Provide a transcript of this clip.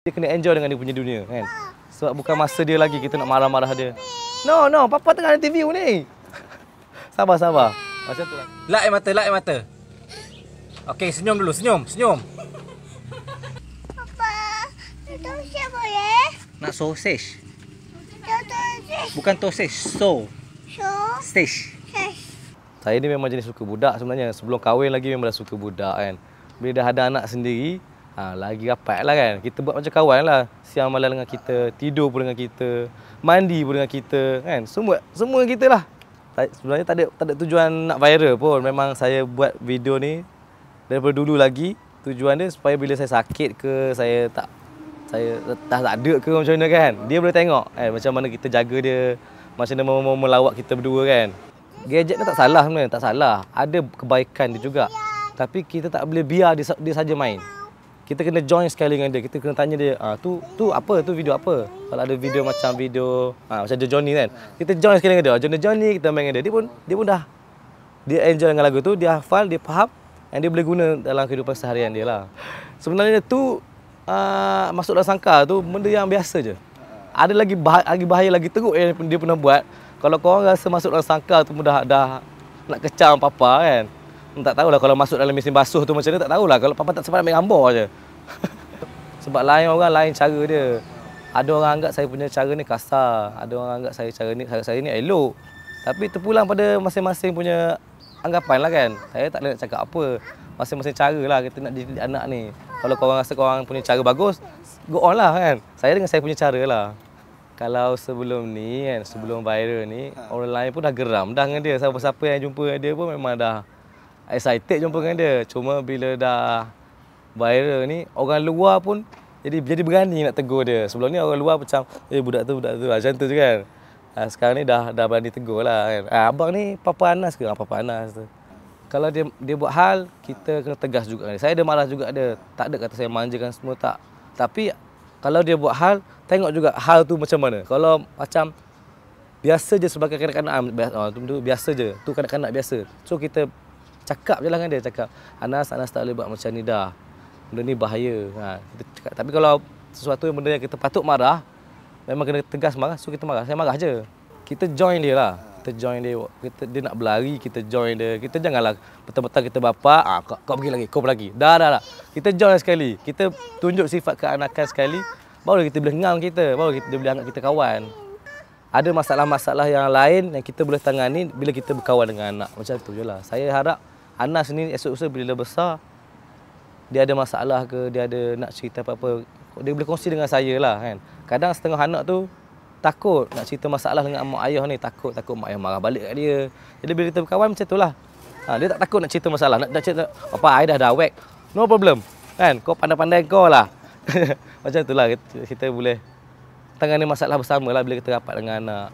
dia kena enjoy dengan dia punya dunia kan. Sebab bukan masa dia lagi kita nak marah-marah dia. No, no, papa tengah interview ni. sabar, sabar. Macam tu lah. Lak air mata, lak air mata. Okey, senyum dulu, senyum, senyum. Papa, tosia boleh? Nak sausage. Bukan sausage, so. So, Stage. ses. Saya ni memang jenis suka budak sebenarnya. Sebelum kahwin lagi memang dah suka budak kan. Bila dah ada anak sendiri, ha, lagi rapat lah kan. Kita buat macam kawan lah. Siang malam dengan kita, tidur pun dengan kita, mandi pun dengan kita kan. Semua semua kita lah. Sebenarnya tak ada, tak ada tujuan nak viral pun. Memang saya buat video ni daripada dulu lagi. Tujuan dia supaya bila saya sakit ke, saya tak saya tak, tak ada ke macam mana kan. Dia boleh tengok kan, macam mana kita jaga dia, macam mana mem- melawat kita berdua kan. Gadget ni tak salah sebenarnya, tak salah. Ada kebaikan dia juga. Tapi kita tak boleh biar dia, dia saja main. Kita kena join sekali dengan dia. Kita kena tanya dia, ah tu tu apa? Tu video apa? Kalau ada video macam video ah macam The Johnny kan. Kita join sekali dengan dia. Johnny Johnny kita main dengan dia. Dia pun dia pun dah dia enjoy dengan lagu tu, dia hafal, dia faham and dia boleh guna dalam kehidupan seharian dia lah. Sebenarnya tu uh, masuk dalam sangka tu benda yang biasa je. Ada lagi bah- lagi bahaya lagi teruk yang dia pernah buat. Kalau korang rasa masuk dalam sangka tu pun dah, nak kecam papa kan. Tak tahulah kalau masuk dalam mesin basuh tu macam mana tak tahulah. Kalau papa tak sempat ambil gambar je. Sebab lain orang lain cara dia. Ada orang anggap saya punya cara ni kasar. Ada orang anggap saya cara ni cara saya ni elok. Tapi terpulang pada masing-masing punya anggapan lah kan. Saya tak boleh nak cakap apa. Masing-masing cara lah kita nak didik anak ni. Kalau korang rasa korang punya cara bagus, go on lah kan. Saya dengan saya punya cara lah. Kalau sebelum ni kan, sebelum viral ni, orang lain pun dah geram dah dengan dia. Siapa-siapa yang jumpa dengan dia pun memang dah excited jumpa dengan dia. Cuma bila dah viral ni, orang luar pun jadi jadi berani nak tegur dia. Sebelum ni orang luar macam, eh budak tu, budak tu. Macam tu je kan. Ha, sekarang ni dah dah berani tegur lah kan. Ha, abang ni Papa Anas ke? Papa Anas tu. Kalau dia dia buat hal, kita kena tegas juga. Saya ada marah juga ada. Tak ada kata saya manjakan semua, tak. Tapi kalau dia buat hal, tengok juga hal tu macam mana. Kalau macam biasa je sebagai kanak-kanak biasa, oh, tu, tu biasa je. Tu kanak-kanak biasa. So kita cakap je lah dengan dia cakap Anas Anas tak boleh buat macam ni dah. Benda ni bahaya. Ha, kita cakap. Tapi kalau sesuatu yang benda yang kita patut marah, memang kena tegas marah, so kita marah. Saya marah je. Kita join dia lah. Kita join dia. Kita, dia nak berlari, kita join dia. Kita janganlah betul-betul kita bapa, ah, kau, kau pergi lagi, kau pergi lagi. Dah, dah, dah. Kita join sekali. Kita tunjuk sifat keanakan sekali, baru kita boleh ngam kita, baru kita dia boleh anggap kita kawan. Ada masalah-masalah yang lain yang kita boleh tangani bila kita berkawan dengan anak. Macam tu je lah. Saya harap Anas ni esok-esok bila besar, dia ada masalah ke, dia ada nak cerita apa-apa, dia boleh kongsi dengan saya lah kan. Kadang setengah anak tu takut nak cerita masalah dengan mak ayah ni, takut takut mak ayah marah balik kat dia. Jadi bila kita berkawan macam tu lah. Ha, dia tak takut nak cerita masalah, nak, nak cerita, apa I dah dah awake. No problem. Kan, kau pandai-pandai kau lah. macam tu lah kita, kita boleh tangani masalah bersama lah bila kita rapat dengan anak.